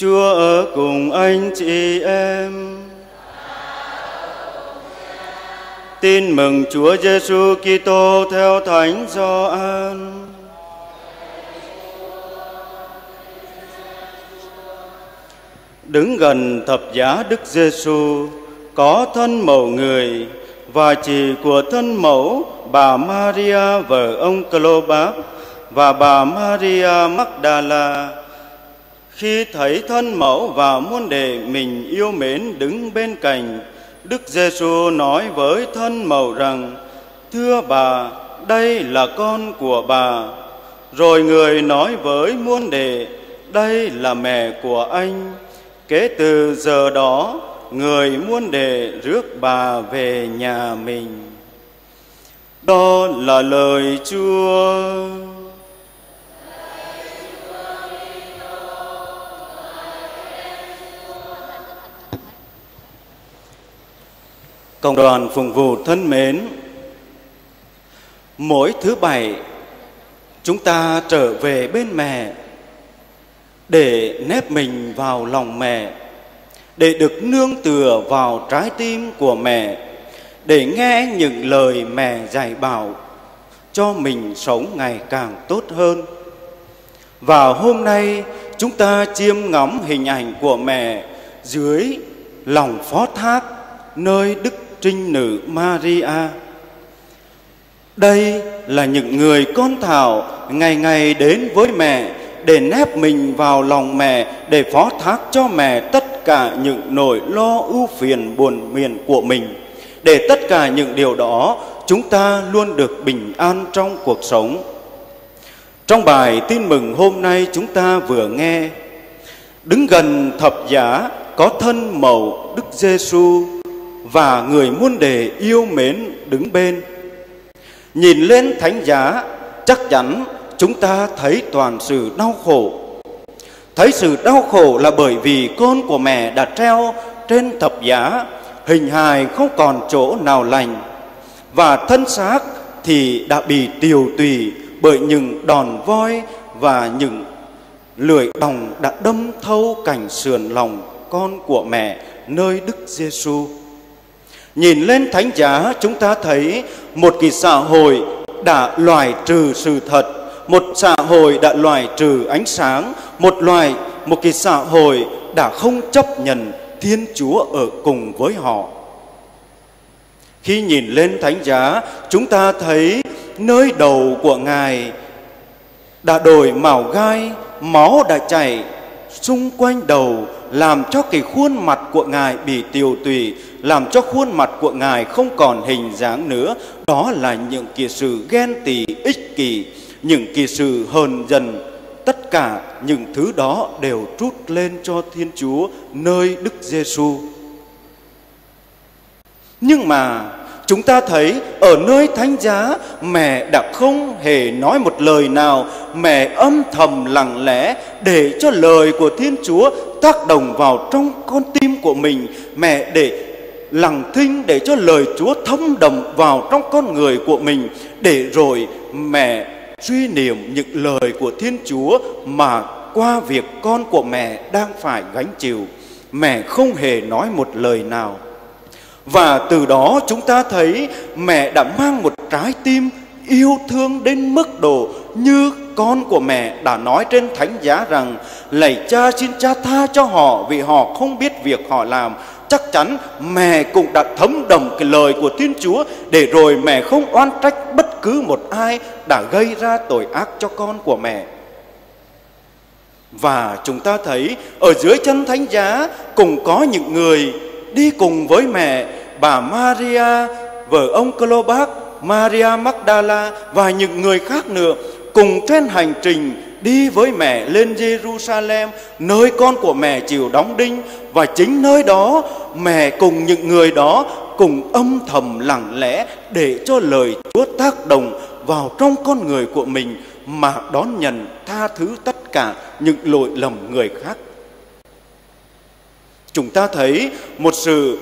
Chúa ở cùng anh chị em. Tin mừng Chúa Giêsu Kitô theo Thánh Gioan. Đứng gần thập giá Đức Giêsu có thân mẫu người và chị của thân mẫu bà Maria vợ ông Clobab và bà Maria Magdala khi thấy thân mẫu và môn đệ mình yêu mến đứng bên cạnh, Đức Giêsu nói với thân mẫu rằng, thưa bà, đây là con của bà. Rồi người nói với muôn đệ, đây là mẹ của anh. Kể từ giờ đó, người muôn đệ rước bà về nhà mình. Đó là lời chúa. Cộng đoàn phụng vụ thân mến, mỗi thứ bảy, chúng ta trở về bên mẹ để nép mình vào lòng mẹ, để được nương tựa vào trái tim của mẹ, để nghe những lời mẹ dạy bảo cho mình sống ngày càng tốt hơn. Và hôm nay, chúng ta chiêm ngắm hình ảnh của mẹ dưới lòng phó thác nơi đức trinh nữ maria. Đây là những người con thảo ngày ngày đến với mẹ để nép mình vào lòng mẹ, để phó thác cho mẹ tất cả những nỗi lo ưu phiền buồn miền của mình. Để tất cả những điều đó, chúng ta luôn được bình an trong cuộc sống. Trong bài tin mừng hôm nay chúng ta vừa nghe, đứng gần thập giá có thân mẫu Đức Giêsu và người muôn đề yêu mến đứng bên. Nhìn lên thánh giá, chắc chắn chúng ta thấy toàn sự đau khổ. Thấy sự đau khổ là bởi vì con của mẹ đã treo trên thập giá, hình hài không còn chỗ nào lành. Và thân xác thì đã bị tiều tùy bởi những đòn voi và những lưỡi đồng đã đâm thâu cảnh sườn lòng con của mẹ nơi Đức Giêsu. Nhìn lên thánh giá chúng ta thấy một kỳ xã hội đã loại trừ sự thật, một xã hội đã loại trừ ánh sáng, một loài một cái xã hội đã không chấp nhận Thiên Chúa ở cùng với họ. Khi nhìn lên thánh giá, chúng ta thấy nơi đầu của Ngài đã đổi màu gai, máu đã chảy xung quanh đầu làm cho cái khuôn mặt của Ngài bị tiêu tùy, làm cho khuôn mặt của Ngài không còn hình dáng nữa. Đó là những kỳ sự ghen tị, ích kỷ, những kỳ sự hờn dần. Tất cả những thứ đó đều trút lên cho Thiên Chúa nơi Đức Giêsu. Nhưng mà chúng ta thấy ở nơi thánh giá, mẹ đã không hề nói một lời nào. Mẹ âm thầm lặng lẽ để cho lời của thiên chúa tác động vào trong con tim của mình. Mẹ để lặng thinh để cho lời chúa thấm đậm vào trong con người của mình. Để rồi mẹ suy niệm những lời của thiên chúa mà qua việc con của mẹ đang phải gánh chịu. Mẹ không hề nói một lời nào và từ đó chúng ta thấy mẹ đã mang một trái tim yêu thương đến mức độ như con của mẹ đã nói trên thánh giá rằng, lạy cha xin cha tha cho họ vì họ không biết việc họ làm chắc chắn mẹ cũng đã thấm đầm cái lời của Thiên Chúa để rồi mẹ không oan trách bất cứ một ai đã gây ra tội ác cho con của mẹ. Và chúng ta thấy ở dưới chân thánh giá cũng có những người đi cùng với mẹ bà Maria, vợ ông Clopas, Maria Magdala và những người khác nữa cùng trên hành trình đi với mẹ lên Jerusalem, nơi con của mẹ chịu đóng đinh và chính nơi đó mẹ cùng những người đó cùng âm thầm lặng lẽ để cho lời Chúa tác động vào trong con người của mình mà đón nhận tha thứ tất cả những lỗi lầm người khác. Chúng ta thấy một sự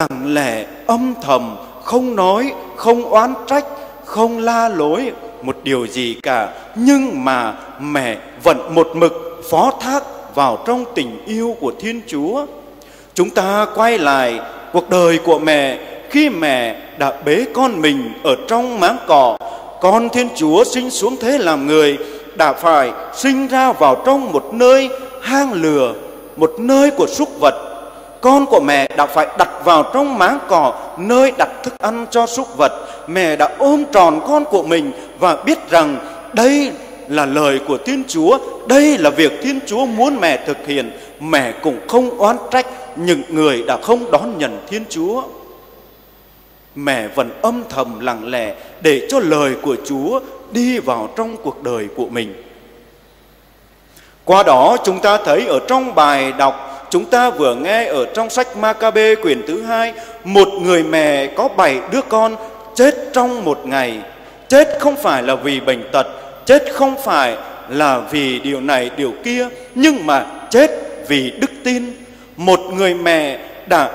lặng lẽ âm thầm không nói không oán trách không la lối một điều gì cả nhưng mà mẹ vẫn một mực phó thác vào trong tình yêu của Thiên Chúa. Chúng ta quay lại cuộc đời của mẹ khi mẹ đã bế con mình ở trong máng cỏ. Con Thiên Chúa sinh xuống thế làm người đã phải sinh ra vào trong một nơi hang lửa, một nơi của súc vật. Con của mẹ đã phải đặt vào trong máng cỏ, nơi đặt thức ăn cho súc vật. Mẹ đã ôm tròn con của mình và biết rằng đây là lời của Thiên Chúa, đây là việc Thiên Chúa muốn mẹ thực hiện. Mẹ cũng không oán trách những người đã không đón nhận Thiên Chúa. Mẹ vẫn âm thầm lặng lẽ để cho lời của Chúa đi vào trong cuộc đời của mình. Qua đó chúng ta thấy ở trong bài đọc chúng ta vừa nghe ở trong sách Maccabe quyển thứ hai, một người mẹ có bảy đứa con chết trong một ngày. Chết không phải là vì bệnh tật, chết không phải là vì điều này, điều kia, nhưng mà chết vì đức tin. Một người mẹ đã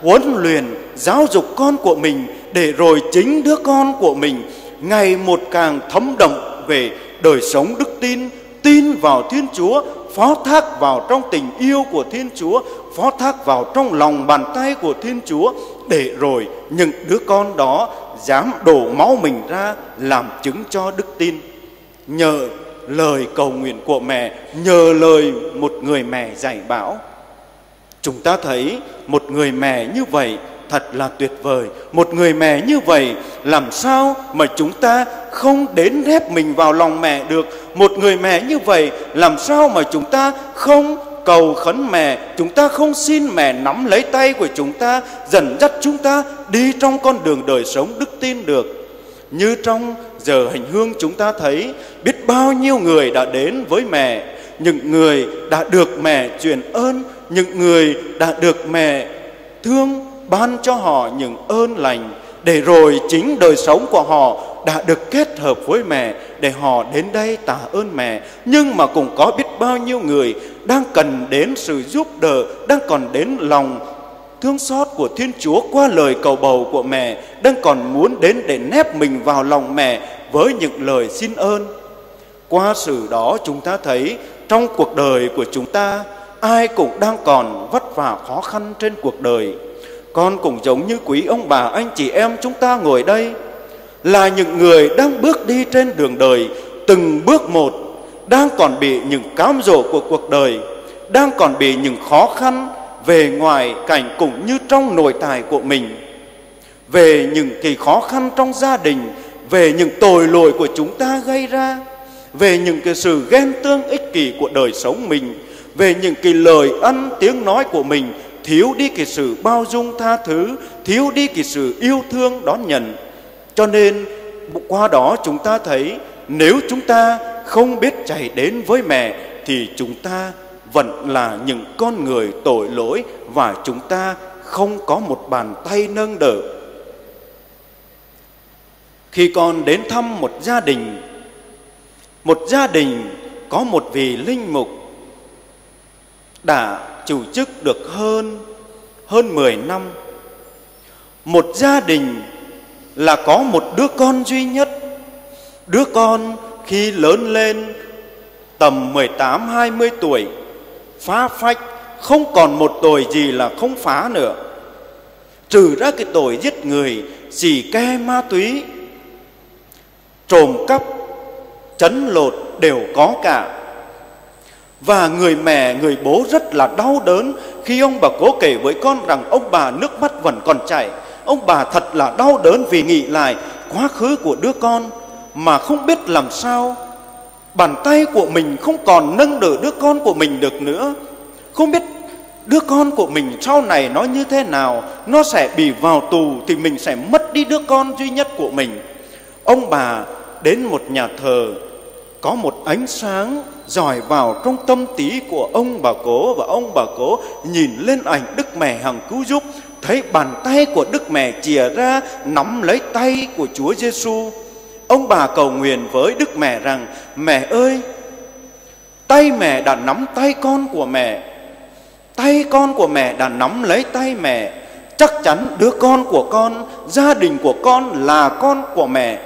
huấn luyện, giáo dục con của mình để rồi chính đứa con của mình ngày một càng thấm đậm về đời sống đức tin tin vào Thiên Chúa, phó thác vào trong tình yêu của Thiên Chúa, phó thác vào trong lòng bàn tay của Thiên Chúa, để rồi những đứa con đó dám đổ máu mình ra làm chứng cho đức tin. Nhờ lời cầu nguyện của mẹ, nhờ lời một người mẹ dạy bảo. Chúng ta thấy một người mẹ như vậy thật là tuyệt vời. Một người mẹ như vậy, làm sao mà chúng ta không đến ghép mình vào lòng mẹ được? Một người mẹ như vậy, làm sao mà chúng ta không cầu khấn mẹ? Chúng ta không xin mẹ nắm lấy tay của chúng ta dẫn dắt chúng ta đi trong con đường đời sống đức tin được. Như trong giờ hành hương chúng ta thấy, biết bao nhiêu người đã đến với mẹ. Những người đã được mẹ truyền ơn, những người đã được mẹ thương ban cho họ những ơn lành, để rồi chính đời sống của họ đã được kết hợp với mẹ, để họ đến đây tạ ơn mẹ. Nhưng mà cũng có biết bao nhiêu người đang cần đến sự giúp đỡ, đang còn đến lòng thương xót của Thiên Chúa qua lời cầu bầu của mẹ, đang còn muốn đến để nép mình vào lòng mẹ với những lời xin ơn. Qua sự đó chúng ta thấy, trong cuộc đời của chúng ta, ai cũng đang còn vất vả khó khăn trên cuộc đời con cũng giống như quý ông bà anh chị em chúng ta ngồi đây, là những người đang bước đi trên đường đời, từng bước một, đang còn bị những cám dỗ của cuộc đời, đang còn bị những khó khăn về ngoài cảnh cũng như trong nội tài của mình. Về những kỳ khó khăn trong gia đình, về những tội lỗi của chúng ta gây ra, về những cái sự ghen tương ích kỷ của đời sống mình, về những cái lời ăn tiếng nói của mình thiếu đi cái sự bao dung tha thứ, thiếu đi cái sự yêu thương đón nhận. Cho nên, qua đó chúng ta thấy nếu chúng ta không biết chạy đến với mẹ, thì chúng ta vẫn là những con người tội lỗi và chúng ta không có một bàn tay nâng đỡ. Khi con đến thăm một gia đình, một gia đình có một vị linh mục đã chủ chức được hơn hơn 10 năm. Một gia đình là có một đứa con duy nhất. Đứa con khi lớn lên tầm 18 20 tuổi phá phách không còn một tội gì là không phá nữa. Trừ ra cái tội giết người, xì ke ma túy, trộm cắp, chấn lột đều có cả và người mẹ, người bố rất là đau đớn khi ông bà cố kể với con rằng ông bà nước mắt vẫn còn chảy. Ông bà thật là đau đớn vì nghĩ lại quá khứ của đứa con mà không biết làm sao. Bàn tay của mình không còn nâng đỡ đứa con của mình được nữa. Không biết đứa con của mình sau này nó như thế nào, nó sẽ bị vào tù thì mình sẽ mất đi đứa con duy nhất của mình. Ông bà đến một nhà thờ có một ánh sáng dòi vào trong tâm tí của ông bà cố và ông bà cố nhìn lên ảnh Đức Mẹ Hằng cứu giúp, thấy bàn tay của Đức Mẹ chìa ra, nắm lấy tay của Chúa Giêsu. Ông bà cầu nguyện với Đức Mẹ rằng, Mẹ ơi, Tay mẹ đã nắm tay con của mẹ. Tay con của mẹ đã nắm lấy tay mẹ. Chắc chắn đứa con của con, Gia đình của con là con của mẹ.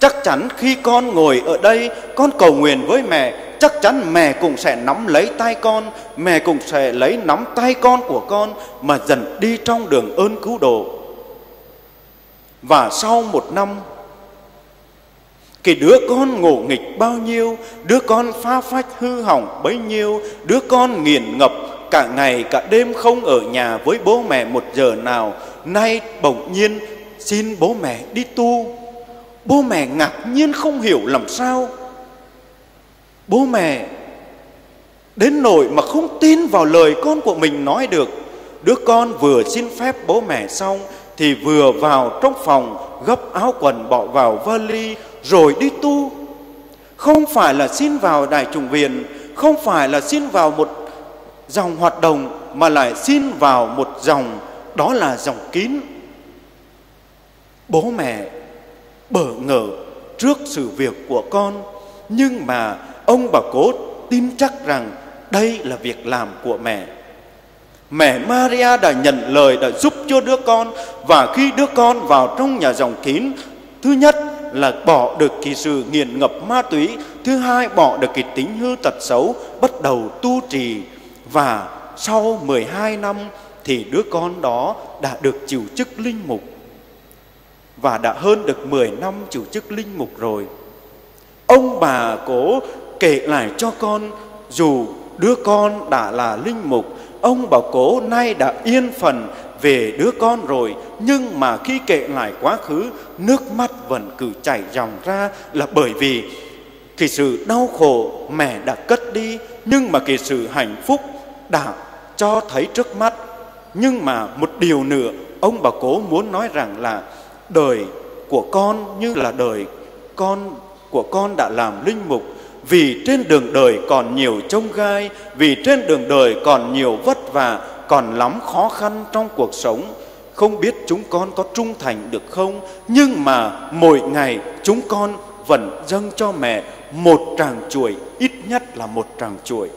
Chắc chắn khi con ngồi ở đây Con cầu nguyện với mẹ chắc chắn mẹ cũng sẽ nắm lấy tay con, mẹ cũng sẽ lấy nắm tay con của con mà dần đi trong đường ơn cứu độ. Và sau một năm, cái đứa con ngộ nghịch bao nhiêu, đứa con phá phách hư hỏng bấy nhiêu, đứa con nghiền ngập cả ngày cả đêm không ở nhà với bố mẹ một giờ nào, nay bỗng nhiên xin bố mẹ đi tu. Bố mẹ ngạc nhiên không hiểu làm sao Bố mẹ đến nỗi mà không tin vào lời con của mình nói được. Đứa con vừa xin phép bố mẹ xong thì vừa vào trong phòng gấp áo quần bỏ vào vali rồi đi tu. Không phải là xin vào đại trùng viện, không phải là xin vào một dòng hoạt động mà lại xin vào một dòng đó là dòng kín. Bố mẹ bỡ ngỡ trước sự việc của con. Nhưng mà ông bà cố tin chắc rằng đây là việc làm của mẹ. Mẹ Maria đã nhận lời đã giúp cho đứa con. Và khi đứa con vào trong nhà dòng kín, thứ nhất là bỏ được kỳ sự nghiện ngập ma túy, thứ hai bỏ được cái tính hư tật xấu, bắt đầu tu trì. Và sau 12 năm thì đứa con đó đã được chịu chức linh mục và đã hơn được 10 năm chịu chức linh mục rồi. Ông bà cố kể lại cho con, dù đứa con đã là linh mục, ông bà cố nay đã yên phần về đứa con rồi, nhưng mà khi kể lại quá khứ, nước mắt vẫn cứ chảy dòng ra là bởi vì cái sự đau khổ mẹ đã cất đi, nhưng mà cái sự hạnh phúc đã cho thấy trước mắt nhưng mà một điều nữa ông bà cố muốn nói rằng là đời của con như là đời con của con đã làm linh mục vì trên đường đời còn nhiều trông gai, vì trên đường đời còn nhiều vất vả, còn lắm khó khăn trong cuộc sống. Không biết chúng con có trung thành được không, nhưng mà mỗi ngày chúng con vẫn dâng cho mẹ một tràng chuỗi, ít nhất là một tràng chuỗi.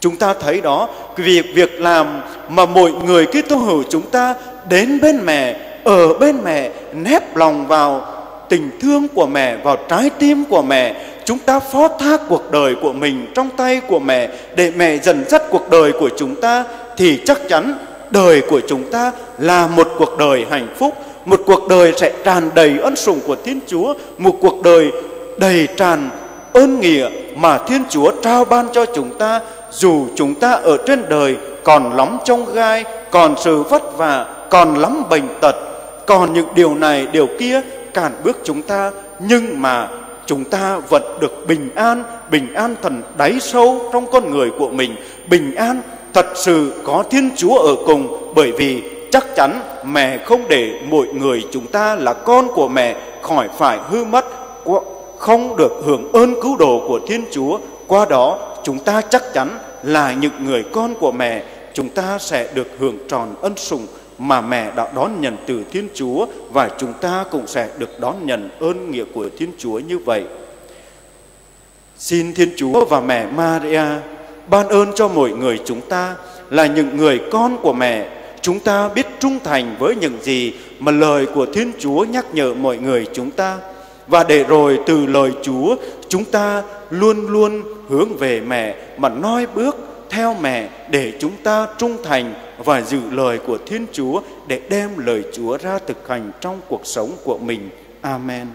Chúng ta thấy đó, việc việc làm mà mọi người cái hữu chúng ta đến bên mẹ, ở bên mẹ, nép lòng vào tình thương của mẹ, vào trái tim của mẹ, chúng ta phó thác cuộc đời của mình trong tay của mẹ để mẹ dần dắt cuộc đời của chúng ta thì chắc chắn đời của chúng ta là một cuộc đời hạnh phúc một cuộc đời sẽ tràn đầy ân sủng của Thiên Chúa một cuộc đời đầy tràn ơn nghĩa mà Thiên Chúa trao ban cho chúng ta. Dù chúng ta ở trên đời còn lắm trong gai còn sự vất vả còn lắm bệnh tật còn những điều này điều kia cản bước chúng ta nhưng mà chúng ta vẫn được bình an, bình an thần đáy sâu trong con người của mình, bình an thật sự có Thiên Chúa ở cùng bởi vì chắc chắn mẹ không để mỗi người chúng ta là con của mẹ khỏi phải hư mất, không được hưởng ơn cứu độ của Thiên Chúa. Qua đó chúng ta chắc chắn là những người con của mẹ, chúng ta sẽ được hưởng tròn ân sủng mà mẹ đã đón nhận từ Thiên Chúa và chúng ta cũng sẽ được đón nhận ơn nghĩa của Thiên Chúa như vậy. Xin Thiên Chúa và mẹ Maria ban ơn cho mỗi người chúng ta là những người con của mẹ. Chúng ta biết trung thành với những gì mà lời của Thiên Chúa nhắc nhở mọi người chúng ta. Và để rồi từ lời Chúa, chúng ta luôn luôn hướng về mẹ mà noi bước theo mẹ để chúng ta trung thành và giữ lời của Thiên Chúa để đem lời Chúa ra thực hành trong cuộc sống của mình. Amen.